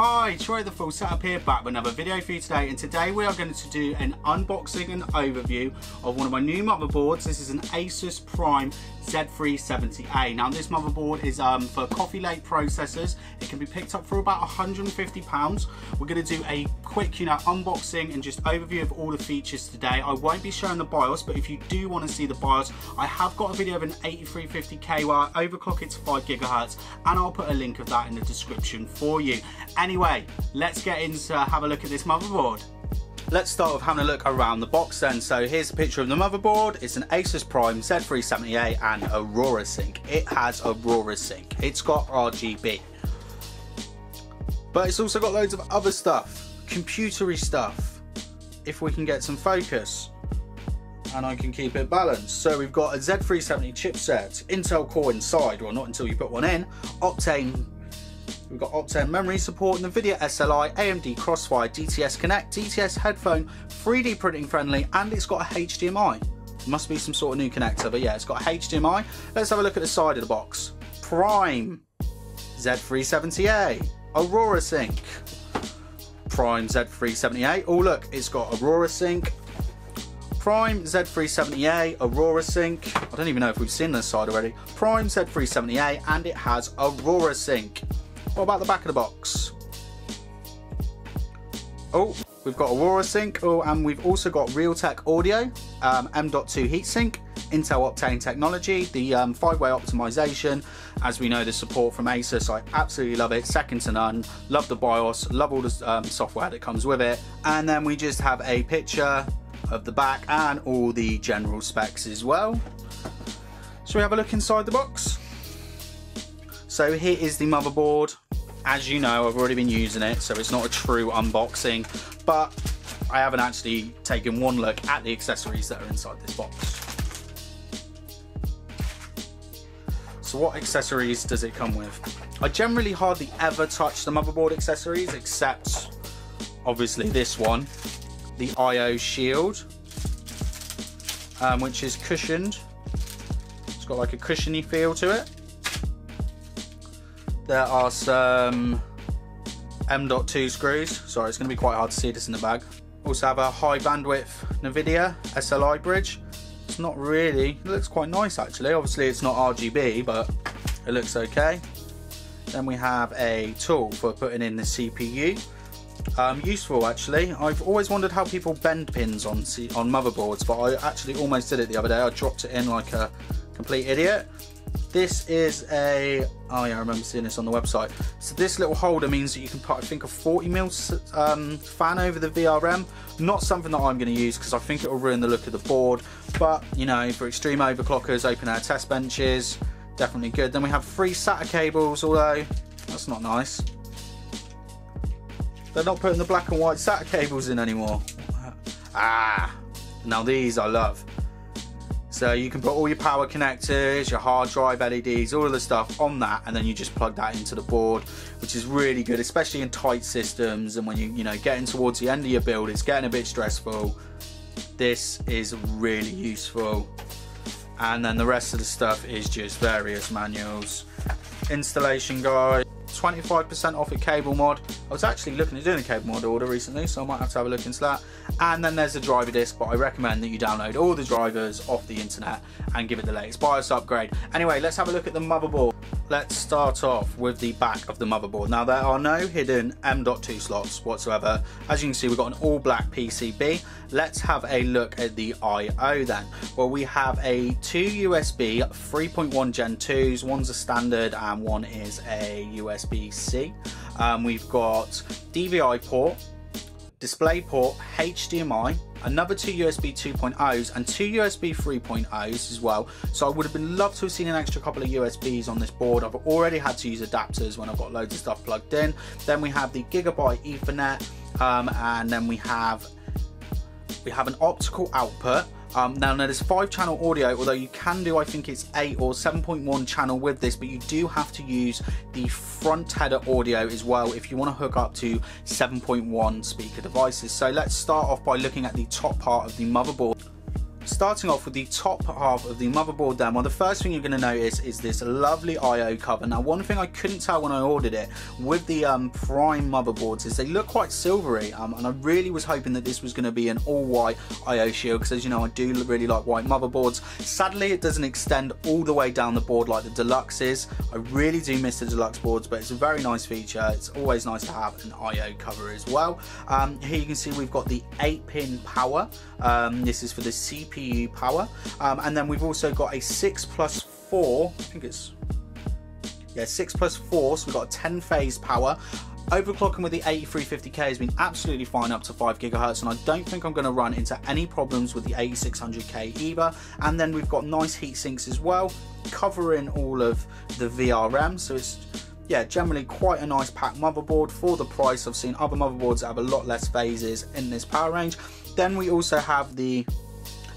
Hi, Troy the Full Setup here, back with another video for you today, and today we are going to do an unboxing and overview of one of my new motherboards. This is an Asus Prime Z370A. Now this motherboard is um, for Coffee Lake processors. It can be picked up for about £150. We're going to do a quick, you know, unboxing and just overview of all the features today. I won't be showing the BIOS, but if you do want to see the BIOS, I have got a video of an 8350K where I overclock it to 5 gigahertz, and I'll put a link of that in the description for you. Anyway, let's get into have a look at this motherboard. Let's start with having a look around the box then. So here's a picture of the motherboard. It's an Asus Prime Z370A and Aurora Sync. It has Aurora Sync. It's got RGB. But it's also got loads of other stuff, computery stuff, if we can get some focus. And I can keep it balanced. So we've got a Z370 chipset, Intel Core inside, well not until you put one in, Optane We've got Optane memory support, NVIDIA SLI, AMD Crossfire, DTS Connect, DTS headphone, 3D printing friendly, and it's got a HDMI. Must be some sort of new connector, but yeah, it's got a HDMI. Let's have a look at the side of the box. Prime, Z370A, Aurora Sync, Prime Z370A. Oh look, it's got Aurora Sync, Prime Z370A, Aurora Sync. I don't even know if we've seen this side already. Prime Z370A, and it has Aurora Sync. What about the back of the box? Oh, we've got Aurora Sync, oh, and we've also got Realtek Audio, um, M.2 heatsink, Intel Optane technology, the um, five-way optimization. As we know, the support from Asus, I absolutely love it, second to none. Love the BIOS, love all the um, software that comes with it. And then we just have a picture of the back and all the general specs as well. Shall we have a look inside the box? So here is the motherboard. As you know, I've already been using it, so it's not a true unboxing, but I haven't actually taken one look at the accessories that are inside this box. So what accessories does it come with? I generally hardly ever touch the motherboard accessories, except obviously this one, the IO shield, um, which is cushioned. It's got like a cushiony feel to it. There are some M.2 screws. Sorry, it's going to be quite hard to see this in the bag. Also have a high bandwidth NVIDIA SLI bridge. It's not really, it looks quite nice actually. Obviously it's not RGB, but it looks okay. Then we have a tool for putting in the CPU. Um, useful actually. I've always wondered how people bend pins on on motherboards, but I actually almost did it the other day. I dropped it in like a complete idiot. This is a, oh yeah, I remember seeing this on the website. So this little holder means that you can put, I think, a 40 mil um, fan over the VRM. Not something that I'm going to use because I think it will ruin the look of the board. But, you know, for extreme overclockers, open air test benches, definitely good. Then we have three SATA cables, although that's not nice. They're not putting the black and white SATA cables in anymore. Ah, now these I love. So you can put all your power connectors, your hard drive LEDs, all of the stuff on that and then you just plug that into the board which is really good especially in tight systems and when you you know getting towards the end of your build it's getting a bit stressful. This is really useful and then the rest of the stuff is just various manuals. Installation guide 25% off at Cable Mod. I was actually looking at doing a Cable Mod order recently, so I might have to have a look into that. And then there's a driver disc, but I recommend that you download all the drivers off the internet and give it the latest BIOS upgrade. Anyway, let's have a look at the motherboard. Let's start off with the back of the motherboard. Now there are no hidden M.2 slots whatsoever. As you can see, we've got an all black PCB. Let's have a look at the I.O. then. Well, we have a two USB 3.1 Gen 2s. One's a standard and one is a USB-C. Um, we've got DVI port, display port, HDMI, another two USB 2.0s and two USB 3.0s as well. So I would have been loved to have seen an extra couple of USBs on this board. I've already had to use adapters when I've got loads of stuff plugged in. Then we have the Gigabyte Ethernet um, and then we have we have an optical output um, now, now there's five channel audio, although you can do, I think it's eight or 7.1 channel with this, but you do have to use the front header audio as well if you want to hook up to 7.1 speaker devices. So let's start off by looking at the top part of the motherboard. Starting off with the top half of the motherboard well the first thing you're going to notice is this lovely I.O. cover. Now one thing I couldn't tell when I ordered it with the um, Prime motherboards is they look quite silvery um, and I really was hoping that this was going to be an all white I.O. shield because as you know I do really like white motherboards. Sadly it doesn't extend all the way down the board like the Deluxe is. I really do miss the Deluxe boards but it's a very nice feature. It's always nice to have an I.O. cover as well. Um, here you can see we've got the 8 pin power. Um, this is for the CPU power. Um, and then we've also got a 6 plus 4, I think it's, yeah, 6 plus 4, so we've got 10 phase power. Overclocking with the 8350K has been absolutely fine up to 5 gigahertz, and I don't think I'm going to run into any problems with the 8600K either. And then we've got nice heat sinks as well, covering all of the VRM, so it's yeah, generally quite a nice packed motherboard for the price. I've seen other motherboards that have a lot less phases in this power range. Then we also have the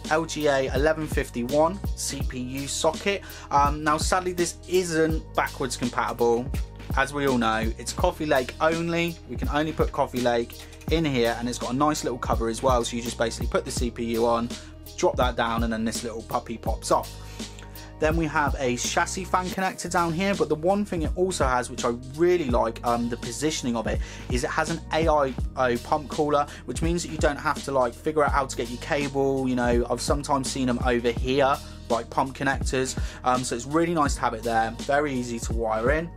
LGA 1151 CPU socket. Um, now sadly this isn't backwards compatible. As we all know, it's Coffee Lake only. We can only put Coffee Lake in here and it's got a nice little cover as well. So you just basically put the CPU on, drop that down and then this little puppy pops off. Then we have a chassis fan connector down here, but the one thing it also has, which I really like, um, the positioning of it, is it has an AIO pump cooler, which means that you don't have to like figure out how to get your cable. You know, I've sometimes seen them over here, like pump connectors. Um, so it's really nice to have it there. Very easy to wire in.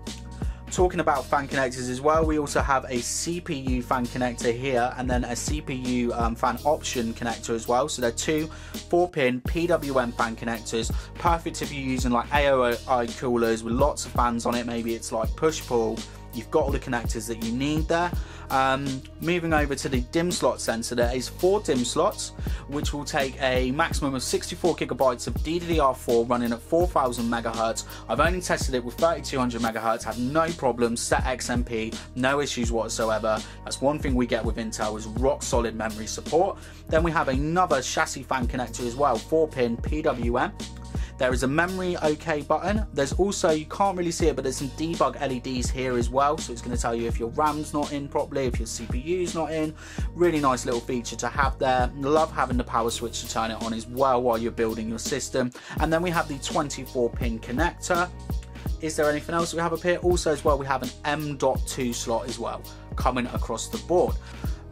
Talking about fan connectors as well, we also have a CPU fan connector here and then a CPU um, fan option connector as well. So they're two 4-pin PWM fan connectors, perfect if you're using like AOI coolers with lots of fans on it. Maybe it's like push-pull You've got all the connectors that you need there. Um, moving over to the DIMM slot sensor, there is four DIMM slots, which will take a maximum of 64 gigabytes of DDR4 running at 4000 megahertz. I've only tested it with 3200 megahertz, had no problems, set XMP, no issues whatsoever. That's one thing we get with Intel is rock solid memory support. Then we have another chassis fan connector as well, 4 pin PWM. There is a memory OK button. There's also, you can't really see it, but there's some debug LEDs here as well. So it's going to tell you if your RAM's not in properly, if your CPU's not in. Really nice little feature to have there. Love having the power switch to turn it on as well while you're building your system. And then we have the 24 pin connector. Is there anything else we have up here? Also as well, we have an M.2 slot as well coming across the board.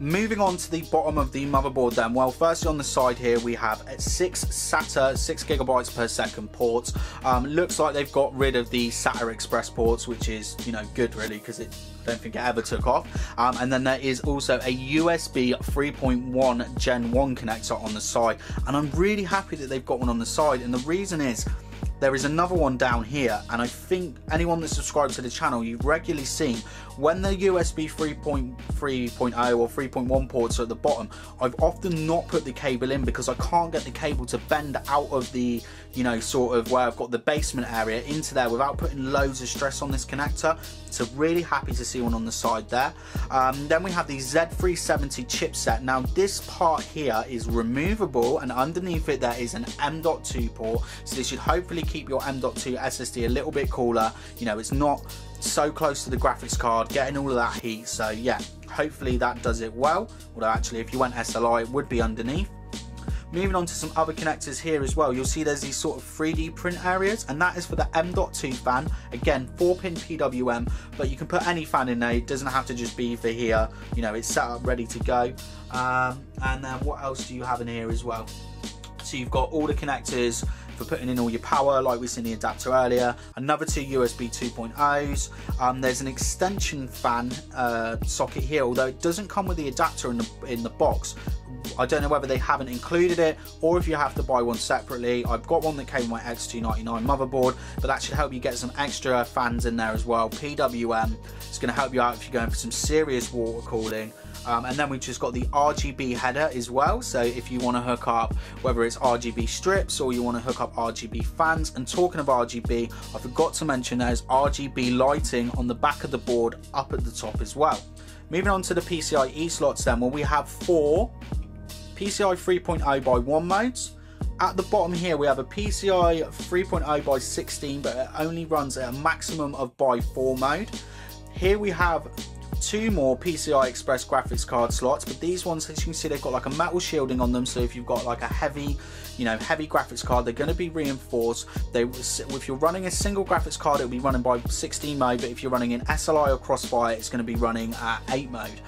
Moving on to the bottom of the motherboard then, well firstly on the side here we have six SATA 6 gigabytes per second ports. Um, looks like they've got rid of the SATA Express ports which is you know good really because it don't think it ever took off. Um, and then there is also a USB 3.1 Gen 1 connector on the side and I'm really happy that they've got one on the side and the reason is there is another one down here and I think anyone that subscribes to the channel you've regularly seen when the USB 3.3.0 or 3.1 ports are at the bottom I've often not put the cable in because I can't get the cable to bend out of the you know sort of where I've got the basement area into there without putting loads of stress on this connector so really happy to see one on the side there um, then we have the Z370 chipset now this part here is removable and underneath it there is an M.2 port so this should hopefully keep your M.2 SSD a little bit cooler. You know, it's not so close to the graphics card, getting all of that heat. So yeah, hopefully that does it well. Although actually, if you went SLI, it would be underneath. Moving on to some other connectors here as well, you'll see there's these sort of 3D print areas, and that is for the M.2 fan. Again, 4-pin PWM, but you can put any fan in there. It doesn't have to just be for here. You know, it's set up, ready to go. Um, and then what else do you have in here as well? So you've got all the connectors for putting in all your power like we seen the adapter earlier another two USB 2.0s um, there's an extension fan uh, socket here although it doesn't come with the adapter in the, in the box I don't know whether they haven't included it or if you have to buy one separately. I've got one that came with my X299 motherboard, but that should help you get some extra fans in there as well. PWM is going to help you out if you're going for some serious water cooling. Um, and then we've just got the RGB header as well. So if you want to hook up, whether it's RGB strips or you want to hook up RGB fans. And talking of RGB, I forgot to mention there's RGB lighting on the back of the board up at the top as well. Moving on to the PCIe slots then, well we have four PCI 3.0 by 1 modes. At the bottom here we have a PCI 3.0 by 16 but it only runs at a maximum of by 4 mode. Here we have two more PCI Express graphics card slots, but these ones, as you can see, they've got like a metal shielding on them. So if you've got like a heavy, you know, heavy graphics card, they're going to be reinforced. They, if you're running a single graphics card, it'll be running by 16 mode, but if you're running in SLI or Crossfire, it's going to be running at 8 mode.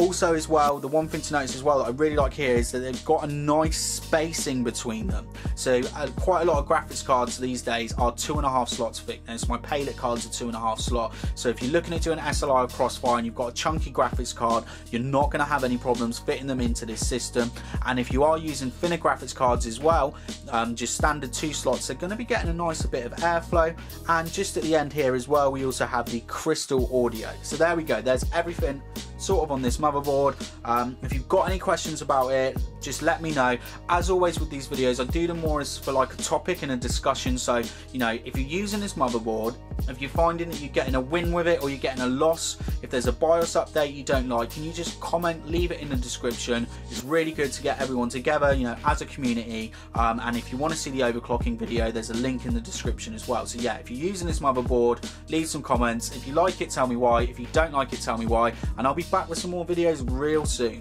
Also, as well, the one thing to notice as well that I really like here is that they've got a nice spacing between them. So, uh, quite a lot of graphics cards these days are two and a half slots thickness. My Palit cards are two and a half slot. So, if you're looking at doing SLI Crossfire and you've got a chunky graphics card, you're not going to have any problems fitting them into this system. And if you are using thinner graphics cards as well, um, just standard two slots, they're going to be getting a nice bit of airflow. And just at the end here as well, we also have the crystal audio. So, there we go. There's everything sort of on this motherboard. Um, if you've got any questions about it, just let me know. As always with these videos, I do them more as for like a topic and a discussion. So, you know, if you're using this motherboard, if you're finding that you're getting a win with it or you're getting a loss, if there's a BIOS update you don't like, can you just comment, leave it in the description. It's really good to get everyone together, you know, as a community. Um, and if you want to see the overclocking video, there's a link in the description as well. So yeah, if you're using this motherboard, leave some comments. If you like it, tell me why. If you don't like it, tell me why. And I'll be back with some more videos real soon.